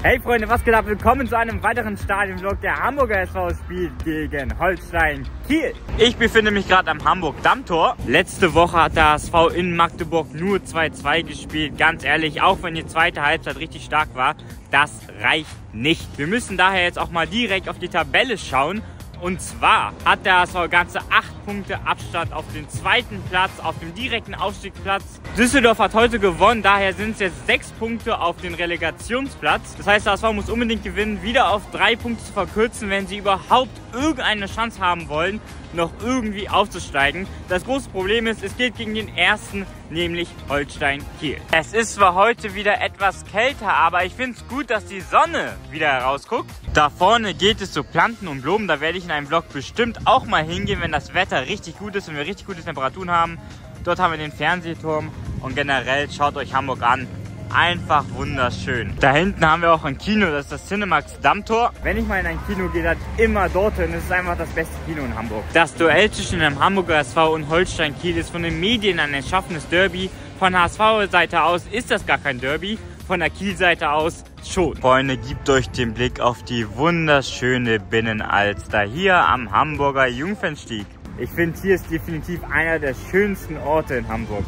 Hey Freunde, was geht ab? Willkommen zu einem weiteren Stadionvlog. Der Hamburger SV spielt gegen Holstein Kiel. Ich befinde mich gerade am Hamburg Dammtor. Letzte Woche hat der HSV in Magdeburg nur 2-2 gespielt. Ganz ehrlich, auch wenn die zweite Halbzeit richtig stark war, das reicht nicht. Wir müssen daher jetzt auch mal direkt auf die Tabelle schauen und zwar hat der HSV ganze 8 Punkte Abstand auf den zweiten Platz, auf dem direkten Aufstiegsplatz. Düsseldorf hat heute gewonnen, daher sind es jetzt 6 Punkte auf den Relegationsplatz. Das heißt, der HSV muss unbedingt gewinnen, wieder auf 3 Punkte zu verkürzen, wenn sie überhaupt irgendeine Chance haben wollen, noch irgendwie aufzusteigen. Das große Problem ist, es geht gegen den ersten, nämlich Holstein Kiel. Es ist zwar heute wieder etwas kälter, aber ich finde es gut, dass die Sonne wieder herausguckt. Da vorne geht es zu Planten und Blumen, da werde ich in einem Vlog bestimmt auch mal hingehen, wenn das Wetter richtig gut ist und wir richtig gute Temperaturen haben. Dort haben wir den Fernsehturm und generell schaut euch Hamburg an einfach wunderschön. Da hinten haben wir auch ein Kino, das ist das Cinemax Dammtor. Wenn ich mal in ein Kino gehe, dann immer dorthin. Das ist einfach das beste Kino in Hamburg. Das Duell zwischen dem Hamburger SV und Holstein Kiel ist von den Medien ein entschaffenes Derby. Von HSV-Seite aus ist das gar kein Derby. Von der Kiel-Seite aus schon. Freunde, gebt euch den Blick auf die wunderschöne Binnenalster hier am Hamburger Jungfernstieg. Ich finde, hier ist definitiv einer der schönsten Orte in Hamburg.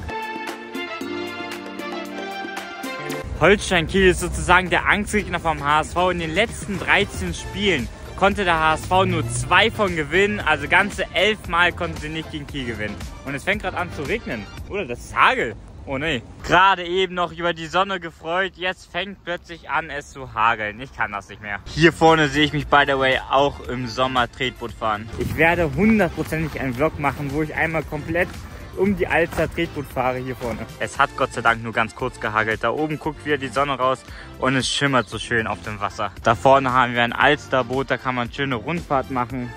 Holstein Kiel ist sozusagen der Angstgegner vom HSV. In den letzten 13 Spielen konnte der HSV nur zwei von gewinnen. Also ganze elf Mal konnten sie nicht gegen Kiel gewinnen. Und es fängt gerade an zu regnen. Oder das ist Hagel. Oh nee. Gerade eben noch über die Sonne gefreut. Jetzt fängt plötzlich an es zu hageln. Ich kann das nicht mehr. Hier vorne sehe ich mich by the way auch im Sommer Tretboot fahren. Ich werde hundertprozentig einen Vlog machen, wo ich einmal komplett um die Alster Tretboot fahre hier vorne. Es hat Gott sei Dank nur ganz kurz gehagelt. Da oben guckt wieder die Sonne raus und es schimmert so schön auf dem Wasser. Da vorne haben wir ein Alsterboot, da kann man schöne Rundfahrt machen.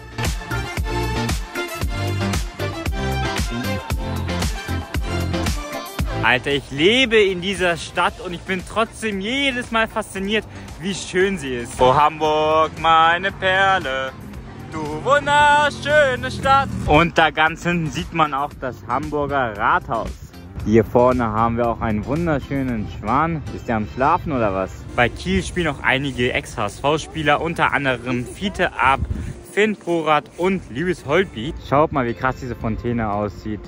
Alter, ich lebe in dieser Stadt und ich bin trotzdem jedes Mal fasziniert, wie schön sie ist. Oh Hamburg, meine Perle, du wunderschöne Stadt. Und da ganz hinten sieht man auch das Hamburger Rathaus. Hier vorne haben wir auch einen wunderschönen Schwan. Ist der am Schlafen oder was? Bei Kiel spielen auch einige Ex-HSV-Spieler, unter anderem Fiete Ab, Finn Prorat und Lewis Holtby. Schaut mal, wie krass diese Fontäne aussieht.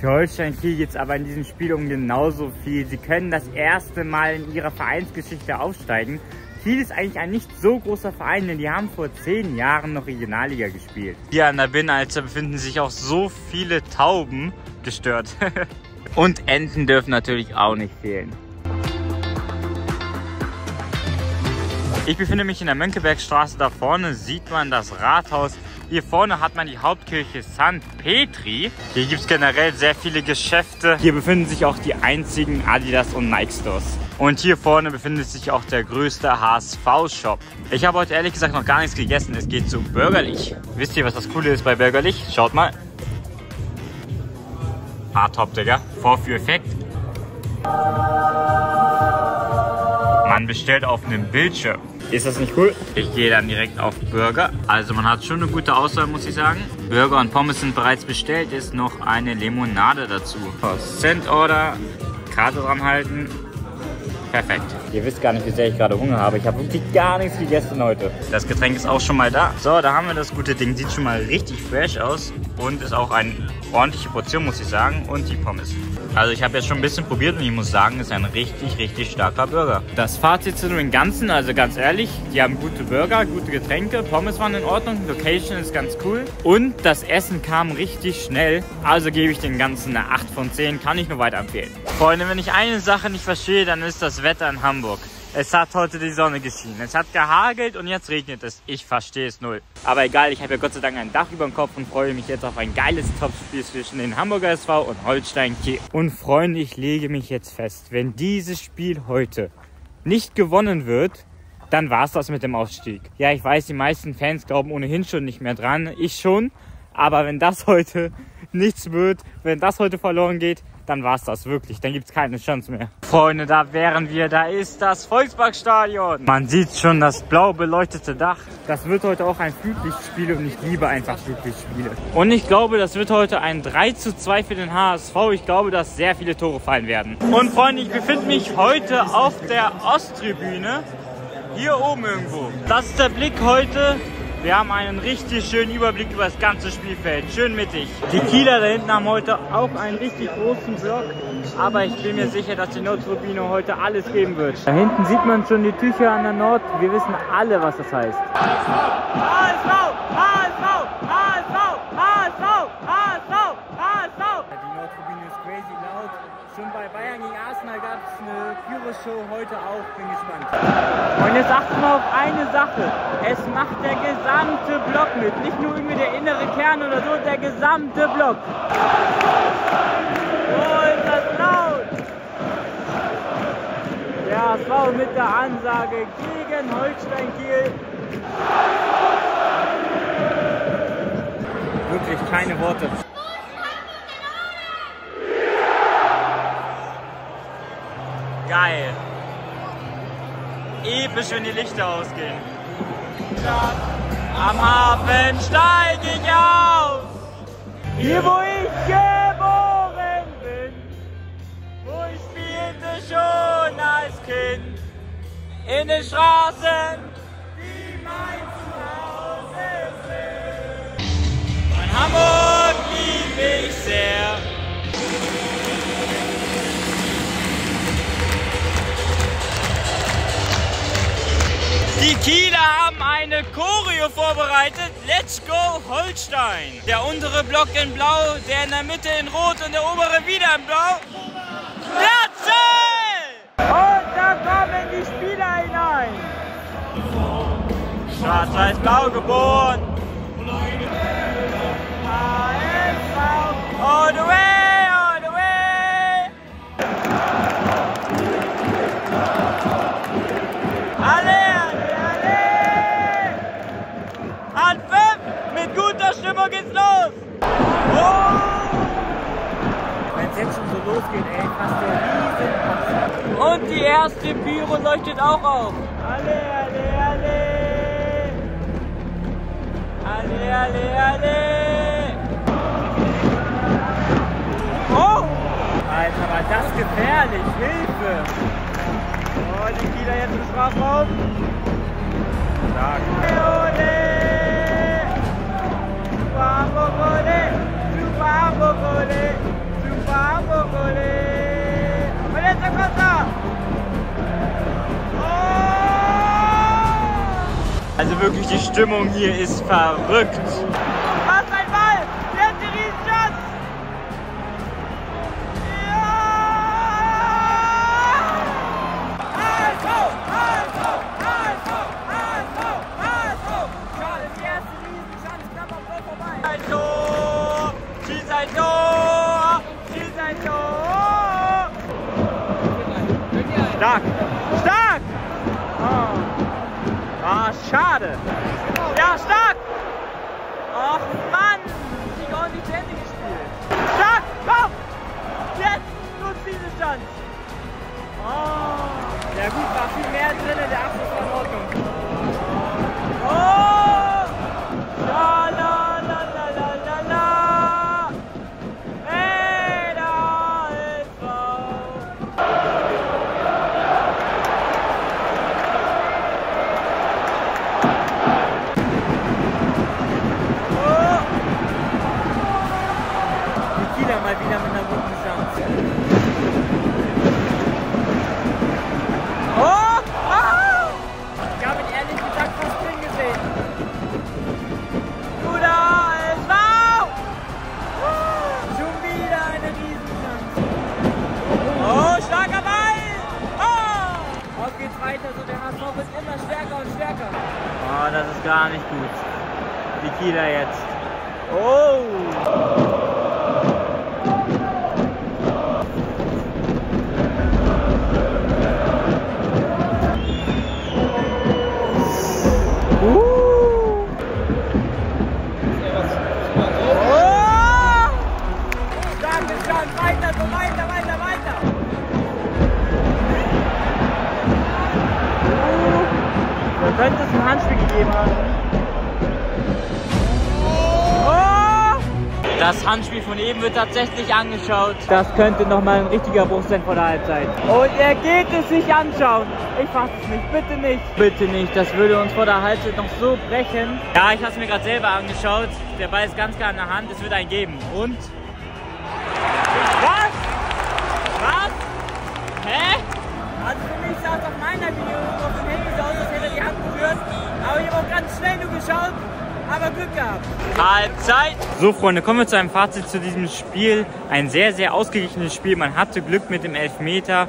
Für Holstein Kiel geht es aber in diesem Spiel um genauso viel. Sie können das erste Mal in ihrer Vereinsgeschichte aufsteigen. Kiel ist eigentlich ein nicht so großer Verein, denn die haben vor zehn Jahren noch Regionalliga gespielt. Hier an der Binnenalster befinden sich auch so viele Tauben gestört. Und Enten dürfen natürlich auch nicht fehlen. Ich befinde mich in der Mönckebergstraße. Da vorne sieht man das Rathaus. Hier vorne hat man die Hauptkirche St. Petri. Hier gibt es generell sehr viele Geschäfte. Hier befinden sich auch die einzigen Adidas und Nike Stores. Und hier vorne befindet sich auch der größte HSV-Shop. Ich habe heute ehrlich gesagt noch gar nichts gegessen. Es geht zu Bürgerlich. Wisst ihr, was das Coole ist bei Bürgerlich? Schaut mal. Ah, top, Digga. Vorführeffekt. Man bestellt auf einem Bildschirm. Ist das nicht cool? Ich gehe dann direkt auf Burger. Also man hat schon eine gute Auswahl, muss ich sagen. Burger und Pommes sind bereits bestellt. Ist noch eine Limonade dazu. Cent Order. Karte dran halten. Perfekt. Ihr wisst gar nicht, wie sehr ich gerade Hunger habe. Ich habe wirklich gar nichts gegessen heute. Das Getränk ist auch schon mal da. So, da haben wir das gute Ding. Sieht schon mal richtig fresh aus. Und ist auch eine ordentliche Portion, muss ich sagen. Und die Pommes. Also ich habe jetzt schon ein bisschen probiert und ich muss sagen, ist ein richtig, richtig starker Burger. Das Fazit zu dem Ganzen, also ganz ehrlich, die haben gute Burger, gute Getränke, Pommes waren in Ordnung, Location ist ganz cool und das Essen kam richtig schnell. Also gebe ich den Ganzen eine 8 von 10, kann ich nur weiterempfehlen. Freunde, wenn ich eine Sache nicht verstehe, dann ist das Wetter in Hamburg. Es hat heute die Sonne geschienen. Es hat gehagelt und jetzt regnet es. Ich verstehe es null. Aber egal, ich habe ja Gott sei Dank ein Dach über dem Kopf und freue mich jetzt auf ein geiles Topspiel zwischen den Hamburger SV und Holstein Kiel. Und Freunde, ich lege mich jetzt fest, wenn dieses Spiel heute nicht gewonnen wird, dann war es das mit dem Ausstieg. Ja, ich weiß, die meisten Fans glauben ohnehin schon nicht mehr dran. Ich schon. Aber wenn das heute nichts wird, wenn das heute verloren geht, dann war es das wirklich. Dann gibt es keine Chance mehr. Freunde, da wären wir. Da ist das Volksparkstadion. Man sieht schon das blau beleuchtete Dach. Das wird heute auch ein Flutlichtspiel und ich liebe einfach Flutlichtspiele. Und ich glaube, das wird heute ein 3 zu 2 für den HSV. Ich glaube, dass sehr viele Tore fallen werden. Und Freunde, ich befinde mich heute auf der Osttribüne. Hier oben irgendwo. Das ist der Blick heute wir haben einen richtig schönen Überblick über das ganze Spielfeld. Schön mittig. Die Kieler da hinten haben heute auch einen richtig großen Block. Aber ich bin mir sicher, dass die Nordturbine heute alles geben wird. Da hinten sieht man schon die Tücher an der Nord. Wir wissen alle, was das heißt. HSV! HSV! HSV! HSV! HSV! HSV! Die Nordturbine ist crazy laut. Schon bei Bayern gegen Arsenal gab es Pyro-Show, heute auch. Bin gespannt. Und jetzt achten wir auf eine Sache. Es macht der gesamte Block mit. Nicht nur irgendwie der innere Kern oder so, der gesamte Block. Oh, ist das laut! Ja, es war mit der Ansage gegen Holstein Kiel. Wirklich keine Worte. Episch, wenn die Lichter ausgehen. Am Hafen steig ich auf. Hier, wo ich geboren bin. Wo ich spielte schon als Kind. In den Straßen, Die Kieler haben eine Choreo vorbereitet. Let's go Holstein. Der untere Block in blau, der in der Mitte in rot und der obere wieder in blau. Platze! Und da kommen die Spieler hinein. Schwarz-Weiß-Blau geboren. Auch auf. Alle, alle, alle! Alle, alle, alle! Oh! Alter, war das gefährlich! Hilfe! Oh, die Kieler jetzt im Strafraum. Stark. Also wirklich, die Stimmung hier ist verrückt. Gut, war viel mehr drin. Der Abschluss war in Ordnung. Das Handspiel von eben wird tatsächlich angeschaut. Das könnte nochmal ein richtiger Bruch sein vor der Halbzeit. Und er geht es sich anschauen. Ich fasse es nicht, bitte nicht. Bitte nicht, das würde uns vor der Halbzeit noch so brechen. Ja, ich habe es mir gerade selber angeschaut. Der Ball ist ganz klar in der Hand, es wird einen geben. Und? Was? Was? Hä? Also für mich sah es auf meiner Video auf dem Handy so aus, als hätte er die Hand berührt. Aber ich habe auch ganz schnell nur geschaut, aber Glück gehabt. Halbzeit. So Freunde, kommen wir zu einem Fazit zu diesem Spiel. Ein sehr, sehr ausgeglichenes Spiel. Man hatte Glück mit dem Elfmeter.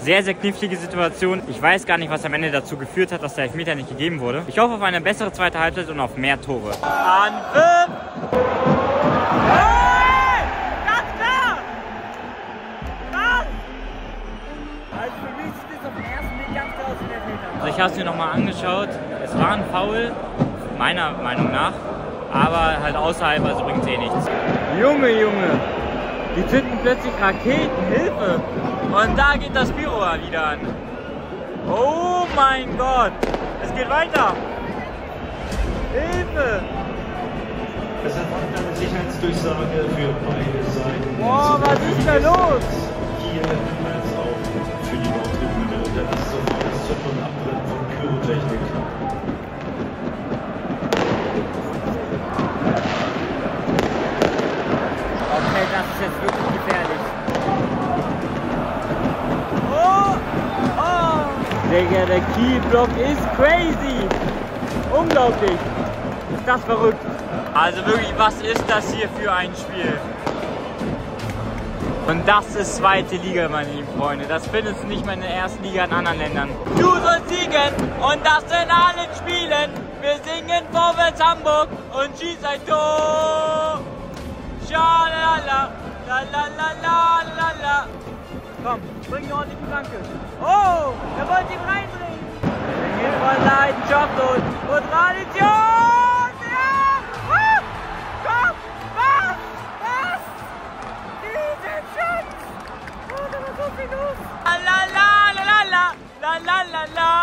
Sehr, sehr knifflige Situation. Ich weiß gar nicht, was am Ende dazu geführt hat, dass der Elfmeter nicht gegeben wurde. Ich hoffe auf eine bessere zweite Halbzeit und auf mehr Tore. Anpfiff! Hey! Ganz klar! Was? Also für mich sieht es auf den ersten Blick ganz klar aus wie der Elfmeter. Also ich habe es mir nochmal angeschaut. Es war ein Foul, meiner Meinung nach. Aber halt außerhalb, also bringt eh nichts. Junge, Junge. Die zünden plötzlich Raketen. Hilfe. Und da geht das Pyro wieder an. Oh mein Gott. Es geht weiter. Hilfe. Es erfolgt eine Sicherheitsdurchsage für beide Seiten. Boah, was ist da los? Hier als auch für die Nordtribüne. Das ist sofort Zünd- und Abritt von Pyrotechnik. Okay, das ist jetzt wirklich gefährlich. Oh! Oh! Digga, der Kielblock ist crazy! Unglaublich! Ist das verrückt? Also wirklich, was ist das hier für ein Spiel? Und das ist zweite Liga, meine lieben Freunde. Das findest du nicht mehr in der ersten Liga in anderen Ländern. Du sollst siegen und das in allen Spielen. Wir singen vorwärts Hamburg und schieß ein Tor. Schalala, la la la la la la. Komm, bring eine ordentliche Flanke. Oh, er wollte ihn reinbringen. Bringen von Leidenschaft und, und Tradition. Ja! Ah! Komm, was? Was? Diesen Schatz! Oh, da war so viel los. La la la la la la la la la.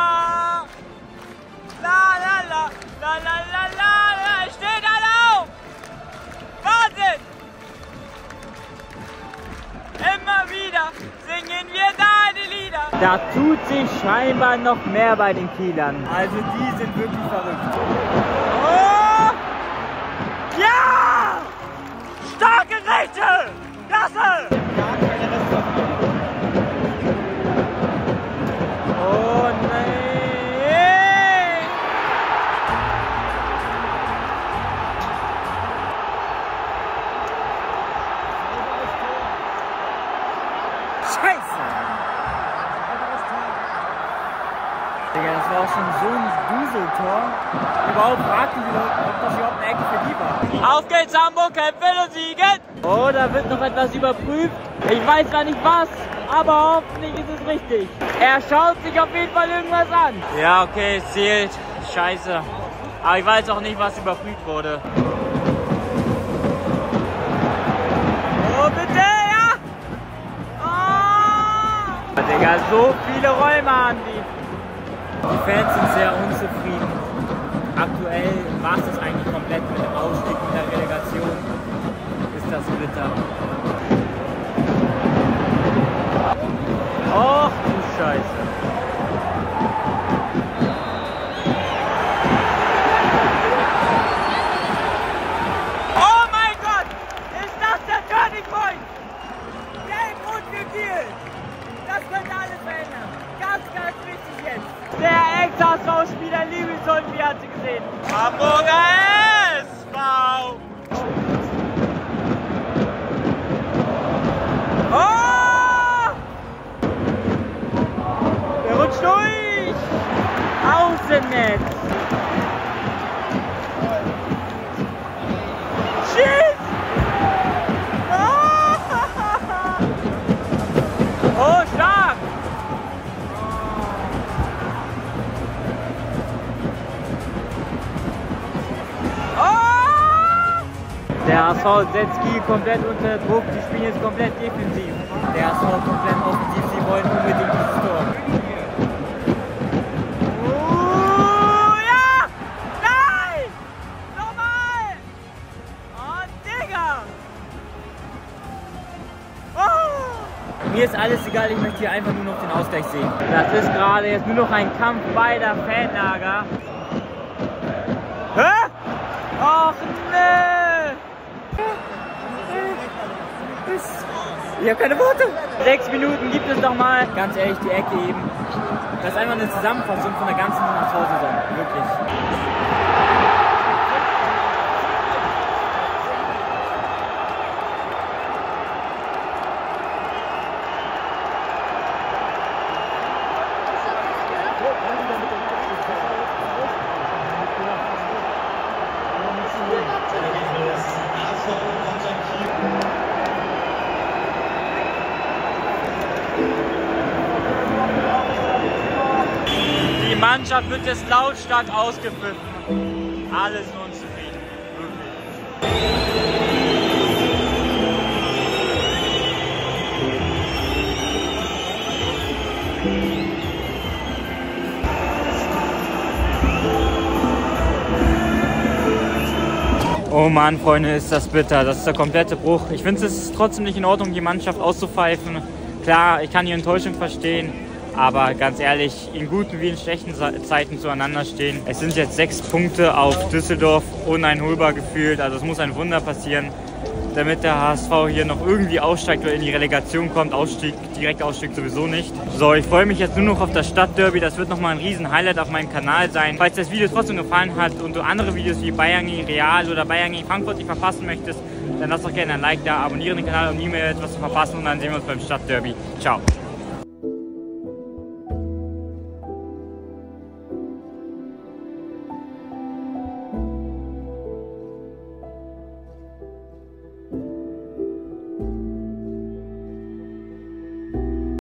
Da tut sich scheinbar noch mehr bei den Kielern. Also die sind wirklich verrückt. Weiß gar nicht was, aber hoffentlich ist es richtig. Er schaut sich auf jeden Fall irgendwas an. Ja, okay, es zählt. Scheiße. Aber ich weiß auch nicht, was überprüft wurde. Oh, bitte, ja! Oh! Digga, so viele Räume haben die. Die Fans sind sehr unzufrieden. Aktuell war es das eigentlich komplett mit dem Ausstieg in der Relegation. Ist das bitter. Och du Scheiße. HSV setzt Kiel komplett unter Druck, die spielen jetzt komplett defensiv. Der HSV komplett offensiv, sie wollen unbedingt dieses Tor. Oh, ja! Nein! Nochmal! Oh, Digga! Oh! Mir ist alles egal, ich möchte hier einfach nur noch den Ausgleich sehen. Das ist gerade jetzt nur noch ein Kampf beider Fanlager. Hä? Och nee! Ich habe keine Worte. Sechs Minuten gibt es noch mal. Ganz ehrlich, die Ecke eben. Das ist einfach eine Zusammenfassung von der ganzen HSV-Saison. Wirklich. Mannschaft wird jetzt lautstark ausgepfiffen. Alles unzufrieden. Wirklich. Oh Mann, Freunde, ist das bitter. Das ist der komplette Bruch. Ich finde es trotzdem nicht in Ordnung, die Mannschaft auszupfeifen. Klar, ich kann die Enttäuschung verstehen. Aber ganz ehrlich, in guten wie in schlechten Zeiten zueinander stehen. Es sind jetzt sechs Punkte auf Düsseldorf uneinholbar gefühlt. Also es muss ein Wunder passieren, damit der HSV hier noch irgendwie aussteigt oder in die Relegation kommt. Ausstieg, Direktausstieg sowieso nicht. So, ich freue mich jetzt nur noch auf das Stadtderby. Das wird nochmal ein riesen Highlight auf meinem Kanal sein. Falls das Video trotzdem gefallen hat und du andere Videos wie Bayern gegen Real oder Bayern gegen Frankfurt nicht verpassen möchtest, dann lass doch gerne ein Like da, abonniere den Kanal, um nie mehr etwas zu verpassen und dann sehen wir uns beim Stadtderby. Ciao.